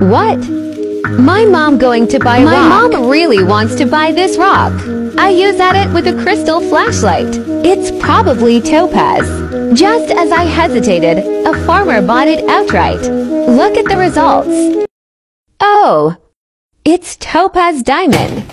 What? My mom going to buy My rock. mom really wants to buy this rock. I use at it with a crystal flashlight. It's probably topaz. Just as I hesitated, a farmer bought it outright. Look at the results. Oh, it's topaz diamond.